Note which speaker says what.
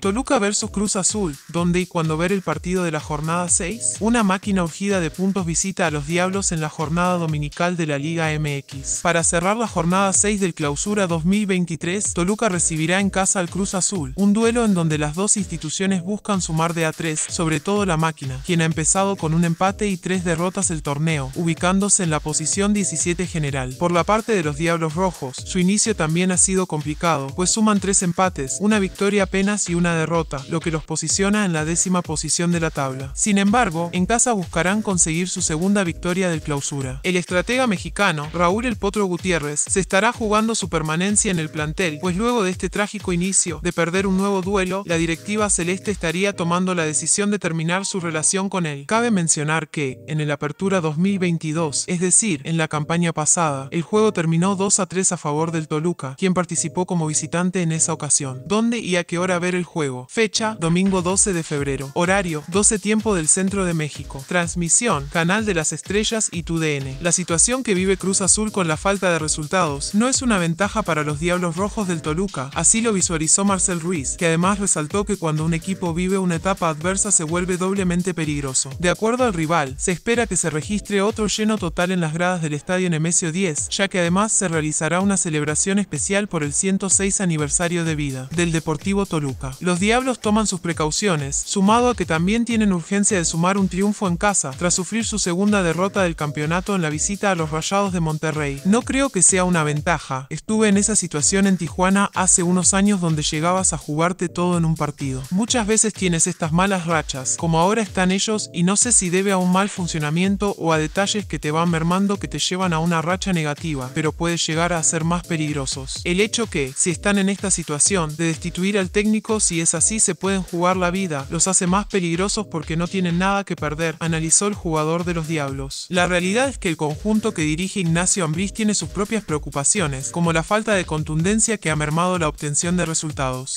Speaker 1: Toluca versus Cruz Azul, donde y cuando ver el partido de la jornada 6, una máquina urgida de puntos visita a los Diablos en la jornada dominical de la Liga MX. Para cerrar la jornada 6 del Clausura 2023, Toluca recibirá en casa al Cruz Azul, un duelo en donde las dos instituciones buscan sumar de a 3, sobre todo la máquina, quien ha empezado con un empate y tres derrotas el torneo, ubicándose en la posición 17 general. Por la parte de los Diablos Rojos, su inicio también ha sido complicado, pues suman tres empates, una victoria apenas y una derrota, lo que los posiciona en la décima posición de la tabla. Sin embargo, en casa buscarán conseguir su segunda victoria del clausura. El estratega mexicano, Raúl El Potro Gutiérrez, se estará jugando su permanencia en el plantel, pues luego de este trágico inicio de perder un nuevo duelo, la directiva celeste estaría tomando la decisión de terminar su relación con él. Cabe mencionar que, en el Apertura 2022, es decir, en la campaña pasada, el juego terminó 2 a 3 a favor del Toluca, quien participó como visitante en esa ocasión. ¿Dónde y a qué hora ver el juego. Fecha, domingo 12 de febrero. Horario, 12 tiempo del centro de México. Transmisión, canal de las estrellas y TUDN. La situación que vive Cruz Azul con la falta de resultados no es una ventaja para los Diablos Rojos del Toluca. Así lo visualizó Marcel Ruiz, que además resaltó que cuando un equipo vive una etapa adversa se vuelve doblemente peligroso. De acuerdo al rival, se espera que se registre otro lleno total en las gradas del estadio Nemesio 10, ya que además se realizará una celebración especial por el 106 aniversario de vida del Deportivo Toluca. Los Diablos toman sus precauciones, sumado a que también tienen urgencia de sumar un triunfo en casa, tras sufrir su segunda derrota del campeonato en la visita a los Rayados de Monterrey. No creo que sea una ventaja, estuve en esa situación en Tijuana hace unos años donde llegabas a jugarte todo en un partido. Muchas veces tienes estas malas rachas, como ahora están ellos, y no sé si debe a un mal funcionamiento o a detalles que te van mermando que te llevan a una racha negativa, pero puede llegar a ser más peligrosos. El hecho que, si están en esta situación, de destituir al técnico si es así se pueden jugar la vida, los hace más peligrosos porque no tienen nada que perder, analizó el jugador de los Diablos. La realidad es que el conjunto que dirige Ignacio Ambriz tiene sus propias preocupaciones, como la falta de contundencia que ha mermado la obtención de resultados.